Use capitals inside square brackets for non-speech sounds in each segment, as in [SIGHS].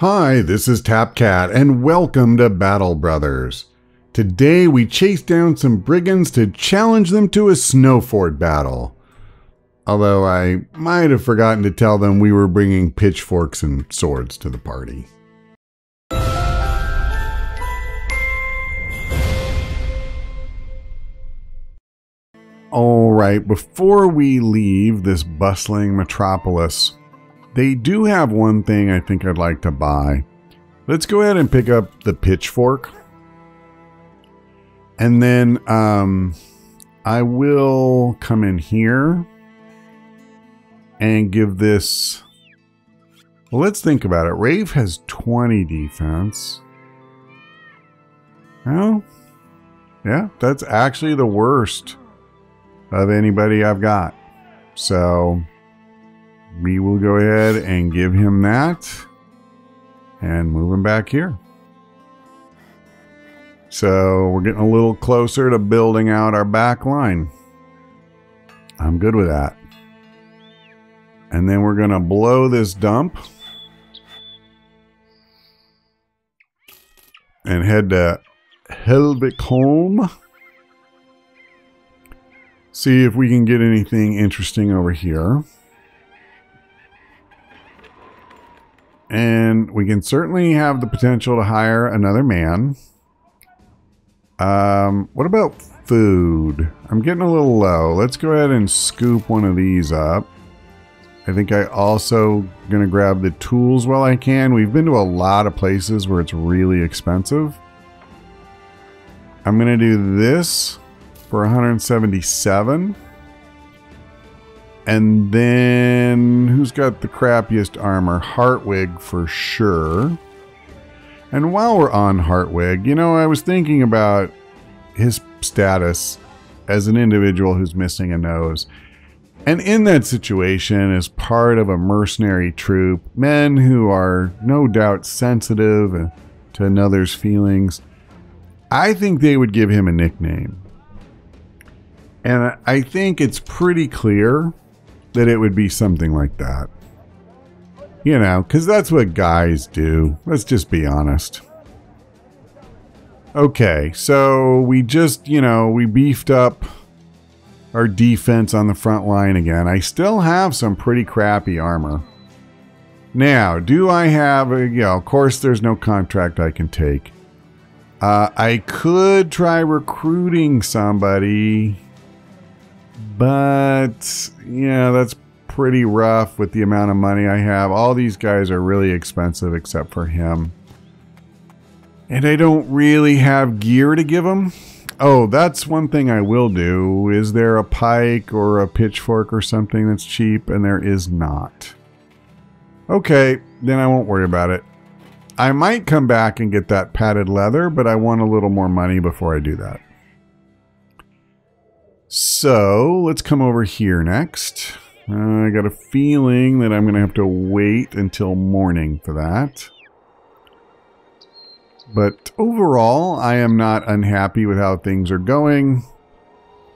Hi, this is TapCat, and welcome to Battle Brothers. Today we chase down some brigands to challenge them to a snowfort battle. Although I might have forgotten to tell them we were bringing pitchforks and swords to the party. Alright, before we leave this bustling metropolis, they do have one thing I think I'd like to buy. Let's go ahead and pick up the pitchfork. And then um, I will come in here and give this... Well, let's think about it. Rafe has 20 defense. Oh, yeah, that's actually the worst of anybody I've got. So we will go ahead and give him that and move him back here. So we're getting a little closer to building out our back line. I'm good with that. And then we're going to blow this dump and head to Helvik See if we can get anything interesting over here. And we can certainly have the potential to hire another man. Um, what about food? I'm getting a little low. Let's go ahead and scoop one of these up. I think I also to grab the tools while I can. We've been to a lot of places where it's really expensive. I'm to do this for 177. And then who's got the crappiest armor? Hartwig for sure. And while we're on Hartwig, you know, I was thinking about his status as an individual who's missing a nose. And in that situation, as part of a mercenary troop, men who are no doubt sensitive to another's feelings, I think they would give him a nickname. And I think it's pretty clear that it would be something like that. You know, because that's what guys do. Let's just be honest. Okay, so we just, you know, we beefed up our defense on the front line again. I still have some pretty crappy armor. Now, do I have, a, you know, of course there's no contract I can take. Uh, I could try recruiting somebody but, yeah, that's pretty rough with the amount of money I have. All these guys are really expensive except for him. And I don't really have gear to give him. Oh, that's one thing I will do. Is there a pike or a pitchfork or something that's cheap? And there is not. Okay, then I won't worry about it. I might come back and get that padded leather, but I want a little more money before I do that. So let's come over here next. Uh, I got a feeling that I'm going to have to wait until morning for that. But overall, I am not unhappy with how things are going.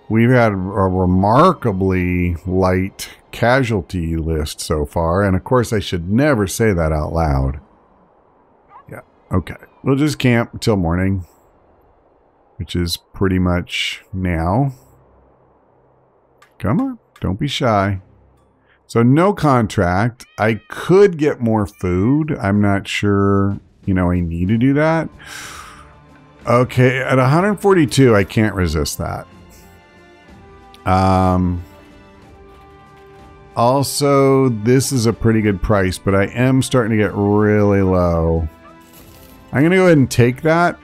We've had a remarkably light casualty list so far, and of course I should never say that out loud. Yeah, okay. We'll just camp till morning, which is pretty much now. Come on, don't be shy. So no contract. I could get more food. I'm not sure, you know, I need to do that. Okay, at 142, I can't resist that. Um, also, this is a pretty good price, but I am starting to get really low. I'm going to go ahead and take that.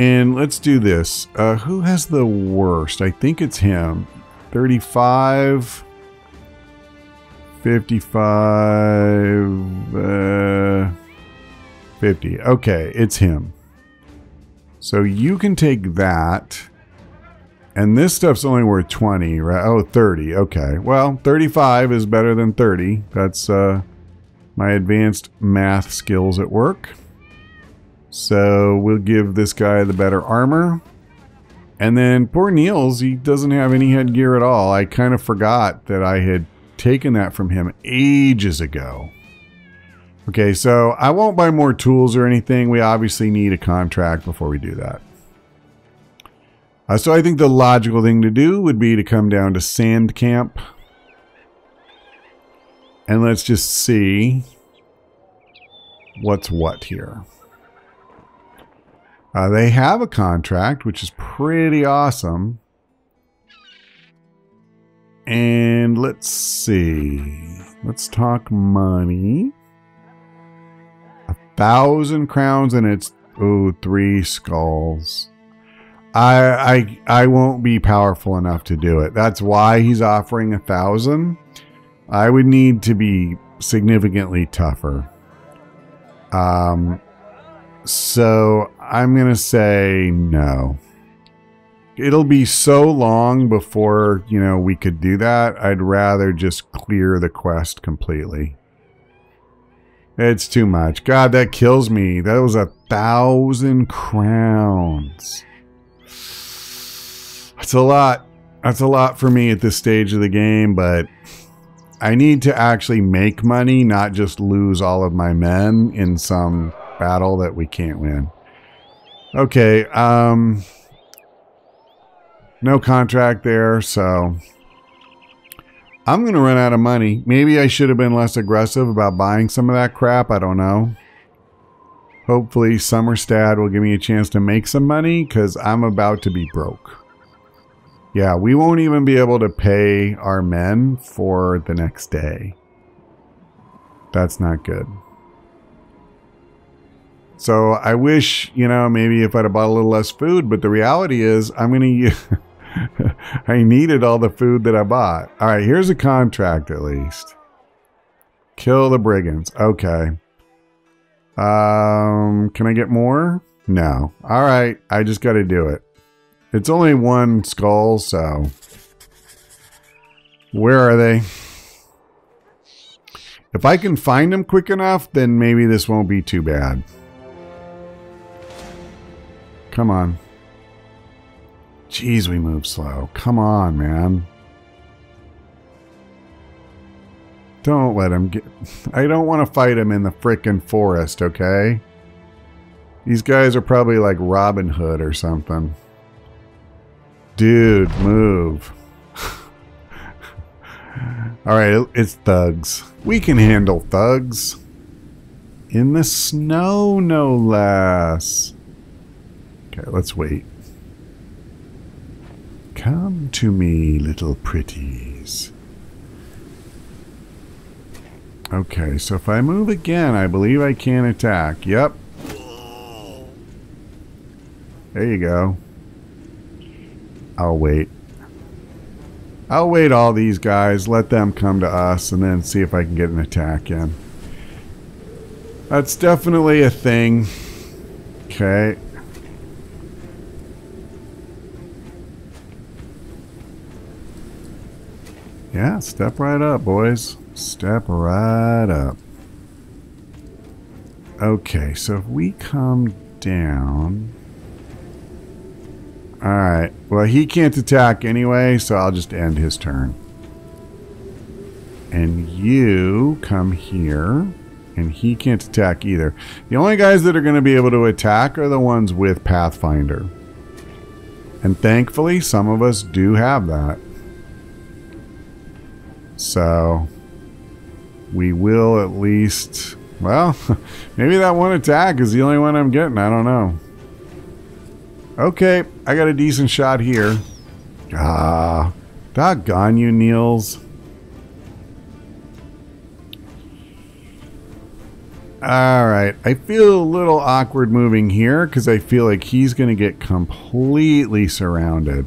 And let's do this. Uh, who has the worst? I think it's him. 35, 55, uh, 50. Okay, it's him. So you can take that. And this stuff's only worth 20, right? Oh, 30. Okay. Well, 35 is better than 30. That's uh, my advanced math skills at work. So we'll give this guy the better armor. And then poor Niels, he doesn't have any headgear at all. I kind of forgot that I had taken that from him ages ago. Okay, so I won't buy more tools or anything. We obviously need a contract before we do that. Uh, so I think the logical thing to do would be to come down to Sand Camp. And let's just see what's what here. Uh, they have a contract, which is pretty awesome. And let's see. Let's talk money. A thousand crowns and it's oh three skulls. I I I won't be powerful enough to do it. That's why he's offering a thousand. I would need to be significantly tougher. Um so I'm gonna say no. It'll be so long before, you know, we could do that. I'd rather just clear the quest completely. It's too much. God, that kills me. That was a thousand crowns. That's a lot. That's a lot for me at this stage of the game, but I need to actually make money, not just lose all of my men in some battle that we can't win. Okay, um no contract there, so I'm going to run out of money. Maybe I should have been less aggressive about buying some of that crap. I don't know. Hopefully Summerstad will give me a chance to make some money because I'm about to be broke. Yeah, we won't even be able to pay our men for the next day. That's not good. So I wish, you know, maybe if I'd have bought a little less food, but the reality is I'm going to use... [LAUGHS] I needed all the food that I bought. All right, here's a contract at least. Kill the brigands. Okay. Um, can I get more? No. All right, I just got to do it. It's only one skull, so where are they? If I can find them quick enough, then maybe this won't be too bad. Come on. Jeez, we move slow. Come on, man. Don't let him get... I don't want to fight him in the frickin' forest, okay? These guys are probably like Robin Hood or something. Dude, move. [LAUGHS] Alright, it's thugs. We can handle thugs. In the snow, no less. Okay, let's wait. Come to me, little pretties. Okay, so if I move again, I believe I can attack. Yep. There you go. I'll wait. I'll wait all these guys, let them come to us, and then see if I can get an attack in. That's definitely a thing. Okay. Yeah, step right up, boys. Step right up. Okay, so if we come down... Alright, well he can't attack anyway, so I'll just end his turn. And you come here, and he can't attack either. The only guys that are going to be able to attack are the ones with Pathfinder. And thankfully, some of us do have that. So we will at least, well, [LAUGHS] maybe that one attack is the only one I'm getting. I don't know. Okay, I got a decent shot here. Ah, doggone you, Niels. Alright, I feel a little awkward moving here because I feel like he's going to get completely surrounded.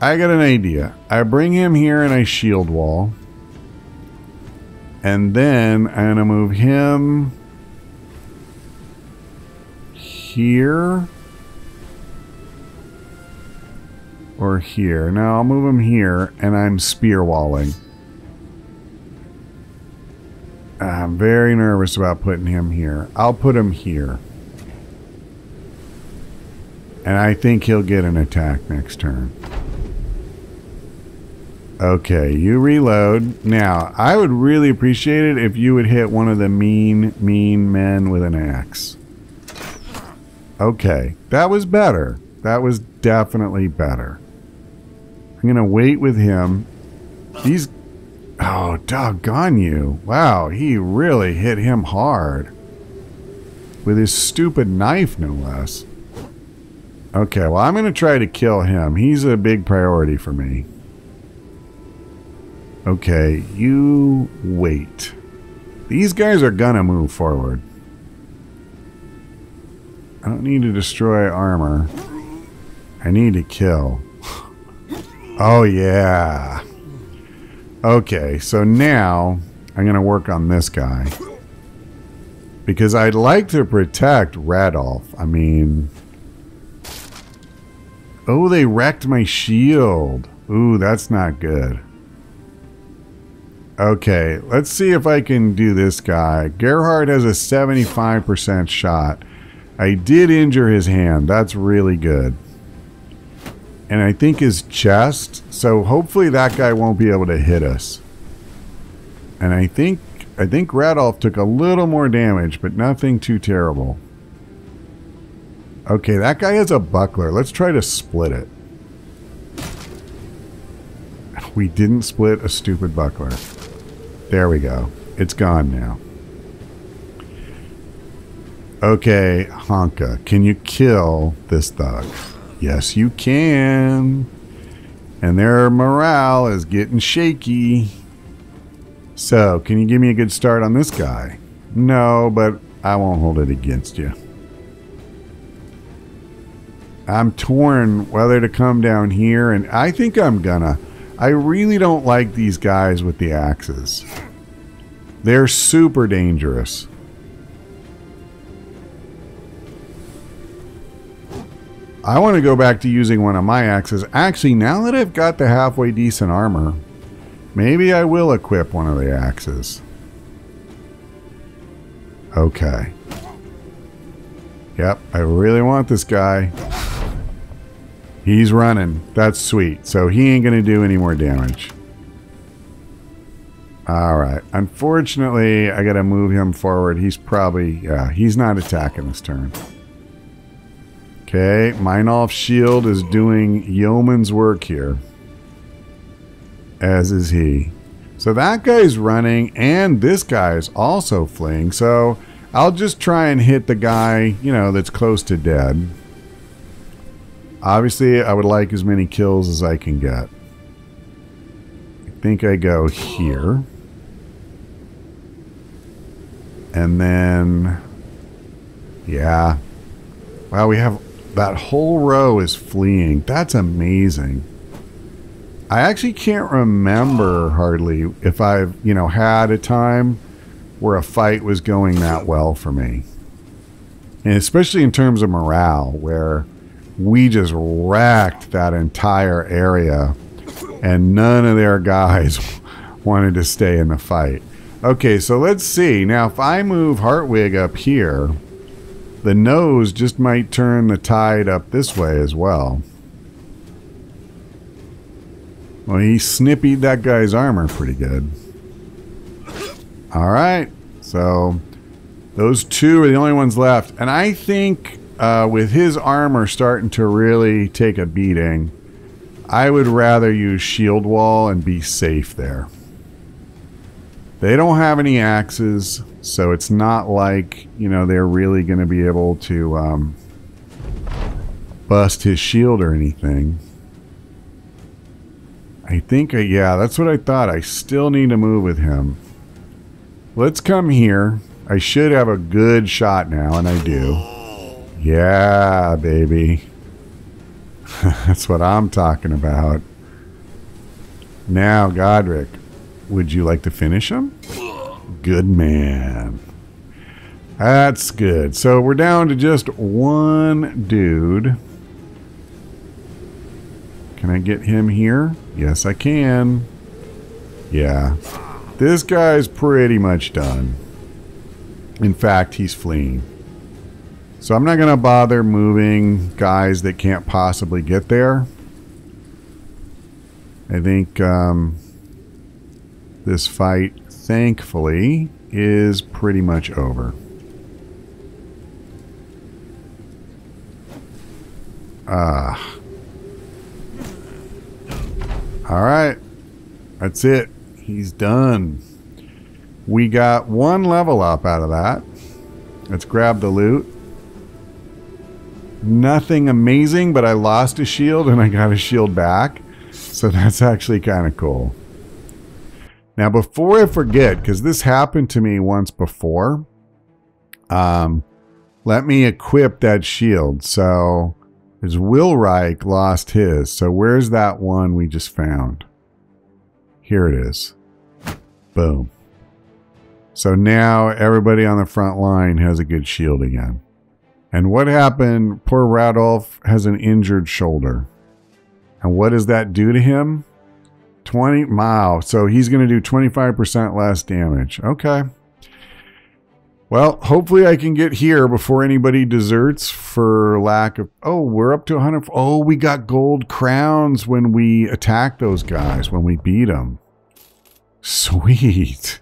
I got an idea. I bring him here and I shield wall. And then I'm going to move him here or here. Now I'll move him here and I'm spear walling. I'm very nervous about putting him here. I'll put him here. And I think he'll get an attack next turn. Okay, you reload. Now, I would really appreciate it if you would hit one of the mean, mean men with an axe. Okay, that was better. That was definitely better. I'm going to wait with him. He's... Oh, doggone you. Wow, he really hit him hard. With his stupid knife, no less. Okay, well, I'm going to try to kill him. He's a big priority for me. Okay, you wait. These guys are gonna move forward. I don't need to destroy armor. I need to kill. [LAUGHS] Oh, yeah. Okay, so now I'm going to work on this guy. Because I'd like to protect Radolf. I mean... Oh, they wrecked my shield. Ooh, that's not good. Okay, let's see if I can do this guy. Gerhard has a 75% shot. I did injure his hand. That's really good. And I think his chest. So hopefully that guy won't be able to hit us. And I think I think Radolf took a little more damage, but nothing too terrible. Okay, that guy has a buckler. Let's try to split it. We didn't split a stupid buckler. There we go. It's gone now. Okay, Honka, can you kill this thug? Yes, you can. And their morale is getting shaky. So, can you give me a good start on this guy? No, but I won't hold it against you. I'm torn whether to come down here, and I think I'm gonna. I really don't like these guys with the axes. They're super dangerous. I want to go back to using one of my axes. Actually, now that I've got the halfway decent armor, maybe I will equip one of the axes. Okay. Yep, I really want this guy. He's running. That's sweet. So he ain't going to do any more damage. Alright. Unfortunately, I got to move him forward. He's probably... Yeah, he's not attacking this turn. Okay, Meinolf's shield is doing yeoman's work here. As is he. So that guy's running, and this guy is also fleeing. So I'll just try and hit the guy, you know, that's close to dead. Obviously, I would like as many kills as I can get. I think I go here. And then... Yeah. Wow, we have... That whole row is fleeing. That's amazing. I actually can't remember hardly if I've, you know, had a time where a fight was going that well for me. And especially in terms of morale, where we just racked that entire area and none of their guys [LAUGHS] wanted to stay in the fight. Okay, so let's see. Now, if I move Hartwig up here, the nose just might turn the tide up this way as well. Well, he snippied that guy's armor pretty good. All right, so those two are the only ones left. And I think uh, with his armor starting to really take a beating, I would rather use shield wall and be safe there. They don't have any axes, so it's not like, you know, they're really going to be able to um, bust his shield or anything. I think, uh, yeah, that's what I thought. I still need to move with him. Let's come here. I should have a good shot now, and I do. Yeah, baby. [LAUGHS] That's what I'm talking about. Now, Godric, would you like to finish him? Good man. That's good. So we're down to just one dude. Can I get him here? Yes, I can. Yeah. This guy's pretty much done. In fact, he's fleeing. So I'm not going to bother moving guys that can't possibly get there. I think um, this fight, thankfully, is pretty much over. Ah. All right. That's it. He's done. We got one level up out of that. Let's grab the loot. Nothing amazing, but I lost a shield and I got a shield back. So [LAUGHS] that's actually kind of cool. Now, before I forget, because this happened to me once before, um, let me equip that shield. So, is Willreich lost his. So, where's that one we just found? Here it is. Boom. So now everybody on the front line has a good shield again. And what happened? Poor Radolf has an injured shoulder. And what does that do to him? 20 mile. So he's going to do 25% less damage. Okay. Well, hopefully I can get here before anybody deserts for lack of. Oh, we're up to 100. Oh, we got gold crowns when we attack those guys, when we beat them. Sweet.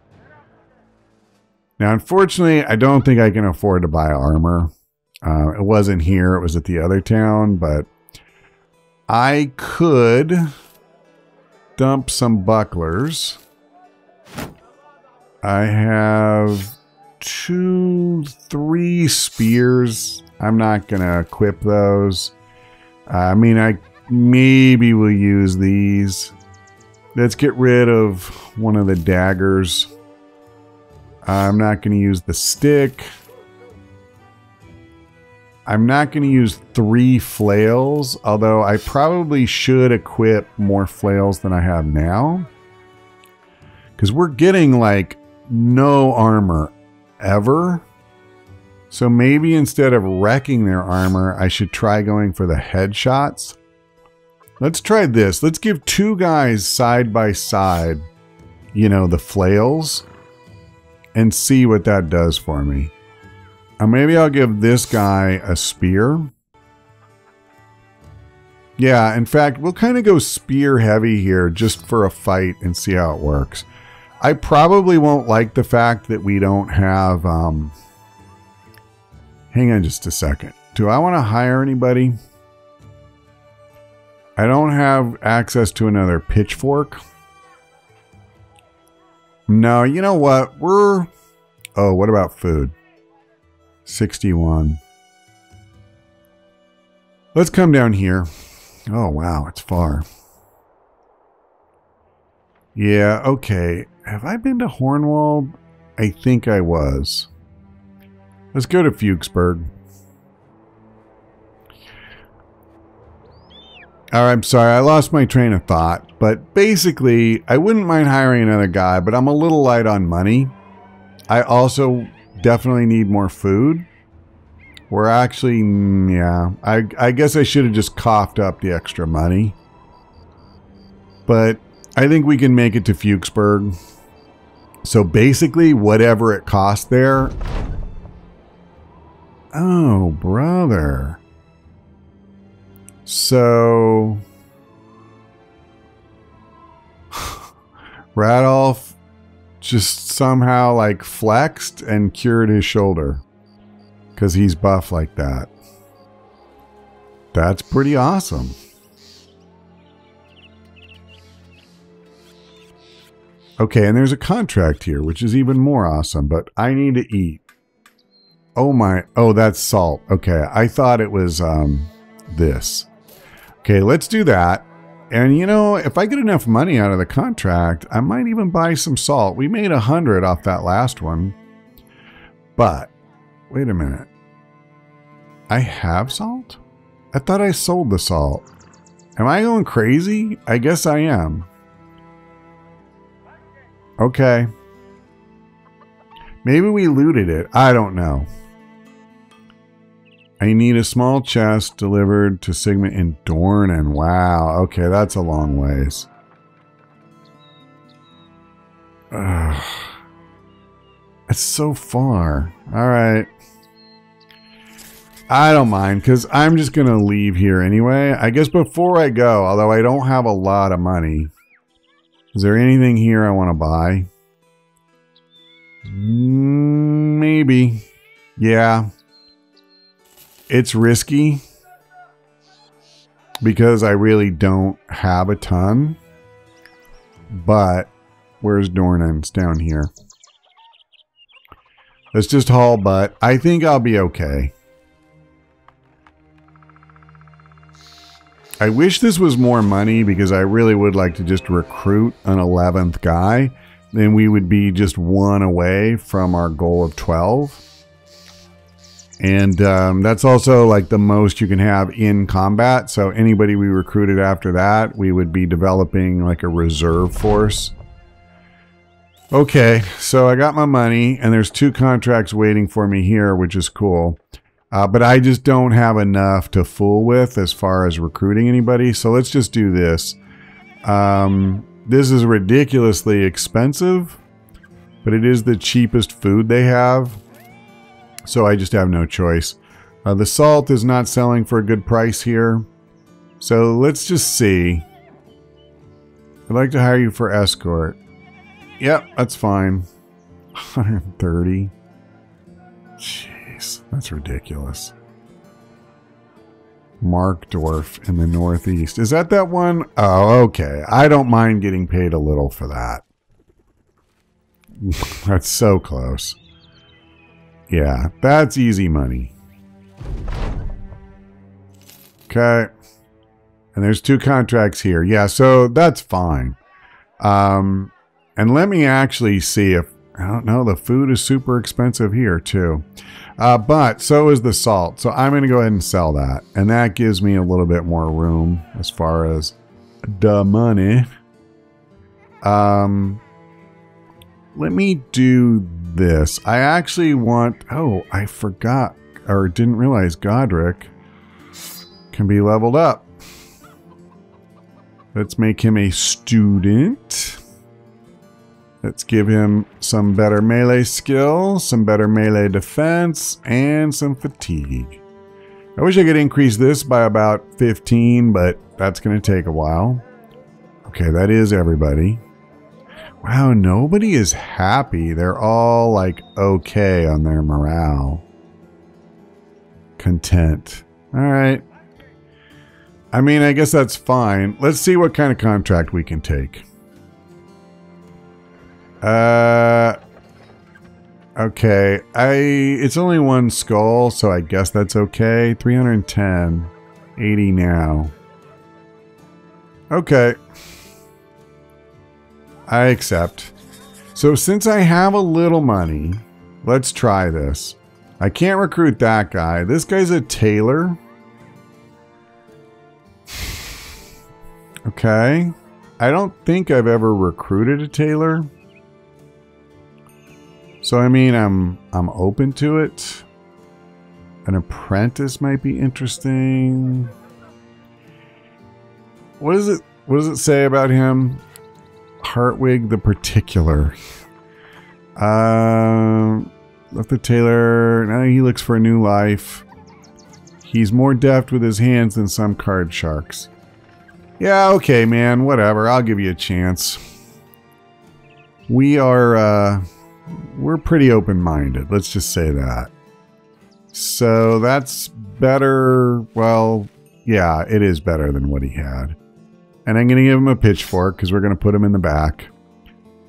Now, unfortunately, I don't think I can afford to buy armor. Uh, it wasn't here, it was at the other town, but I could dump some bucklers. I have two, three spears. I'm not going to equip those. I mean, I maybe will use these. Let's get rid of one of the daggers. I'm not going to use the stick. I'm not going to use three flails, although I probably should equip more flails than I have now. Because we're getting like no armor ever. So maybe instead of wrecking their armor, I should try going for the headshots. Let's try this. Let's give two guys side by side, you know, the flails and see what that does for me. Uh, maybe I'll give this guy a spear. Yeah, in fact, we'll kind of go spear heavy here just for a fight and see how it works. I probably won't like the fact that we don't have... Um, hang on just a second. Do I want to hire anybody? I don't have access to another pitchfork. No, you know what? We're... Oh, what about food? 61. Let's come down here. Oh, wow, it's far. Yeah, okay. Have I been to Hornwald? I think I was. Let's go to Fuchsburg. Oh, I'm sorry, I lost my train of thought. But basically, I wouldn't mind hiring another guy, but I'm a little light on money. I also definitely need more food. We're actually, mm, yeah, I, I guess I should have just coughed up the extra money. But I think we can make it to Fuchsburg. So basically, whatever it costs there. Oh, brother. So [SIGHS] Radolf just somehow like flexed and cured his shoulder because he's buff like that. That's pretty awesome. Okay, and there's a contract here, which is even more awesome, but I need to eat. Oh my, oh, that's salt. Okay, I thought it was um, this. Okay, let's do that. And you know, if I get enough money out of the contract, I might even buy some salt. We made a hundred off that last one. But wait a minute. I have salt? I thought I sold the salt. Am I going crazy? I guess I am. Okay. Maybe we looted it. I don't know. I need a small chest delivered to Sigmund in Dornan. Wow. Okay, that's a long ways. Ugh. It's so far. All right. I don't mind because I'm just going to leave here anyway. I guess before I go, although I don't have a lot of money, Is there anything here I want to buy? Mm, maybe. Yeah. It's risky because I really don't have a ton. But where's Dornan's down here? Let's just haul butt. I think I'll be okay. I wish this was more money because I really would like to just recruit an 11th guy. Then we would be just one away from our goal of 12. And um, that's also like the most you can have in combat. So anybody we recruited after that, we would be developing like a reserve force. Okay, so I got my money and there's two contracts waiting for me here, which is cool. Uh, but I just don't have enough to fool with as far as recruiting anybody. So let's just do this. Um, this is ridiculously expensive, but it is the cheapest food they have. So I just have no choice. Uh, the salt is not selling for a good price here. So let's just see. I'd like to hire you for escort. Yep, that's fine. 130. Jeez, That's ridiculous. Markdorf in the Northeast. Is that that one? Oh, okay. I don't mind getting paid a little for that. [LAUGHS] that's so close. Yeah, that's easy money. Okay. And there's two contracts here. Yeah, so that's fine. Um, and let me actually see if, I don't know, the food is super expensive here too. Uh, but so is the salt. So I'm going to go ahead and sell that. And that gives me a little bit more room as far as the money. Um, let me do this. I actually want, oh, I forgot or didn't realize Godric can be leveled up. Let's make him a student. Let's give him some better melee skill, some better melee defense, and some fatigue. I wish I could increase this by about 15, but that's going to take a while. Okay, that is everybody. Wow, nobody is happy. They're all like okay on their morale. Content. All right. I mean, I guess that's fine. Let's see what kind of contract we can take. Uh, okay. I it's only one skull, so I guess that's okay. 310, 80 now. Okay. I accept. So since I have a little money, let's try this. I can't recruit that guy. This guy's a tailor. [SIGHS] Okay. I don't think I've ever recruited a tailor. So I mean, I'm I'm open to it. An apprentice might be interesting. What is it? What does it say about him? Hartwig the particular. Um, left the tailor. Now he looks for a new life. He's more deft with his hands than some card sharks. Yeah, okay, man. Whatever. I'll give you a chance. We are. Uh, we're pretty open minded. Let's just say that. So that's better. Well, yeah, it is better than what he had. And I'm going to give him a pitchfork because we're going to put him in the back.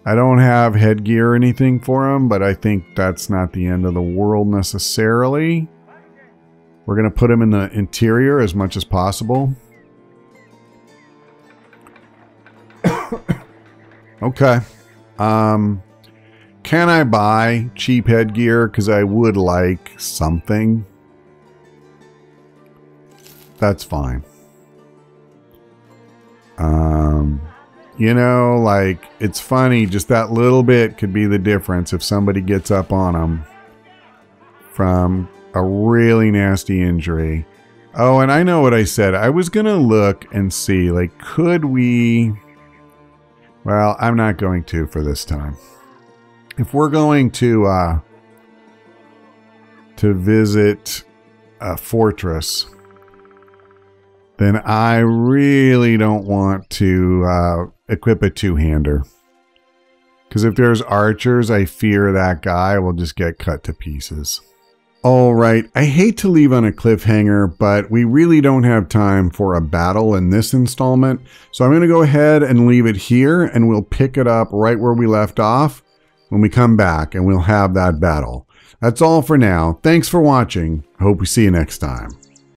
I don't have headgear or anything for him, but I think that's not the end of the world necessarily. We're going to put him in the interior as much as possible. [COUGHS] okay. Um, can I buy cheap headgear? Because I would like something. That's fine. Um, you know, like, it's funny, just that little bit could be the difference if somebody gets up on them from a really nasty injury. Oh, and I know what I said. I was going to look and see, like, could we... Well, I'm not going to for this time if we're going to uh, to visit a fortress, then I really don't want to uh, equip a two-hander. Because if there's archers, I fear that guy will just get cut to pieces. All right, I hate to leave on a cliffhanger, but we really don't have time for a battle in this installment. So I'm going to go ahead and leave it here, and we'll pick it up right where we left off when we come back, and we'll have that battle. That's all for now. Thanks for watching. Hope we see you next time.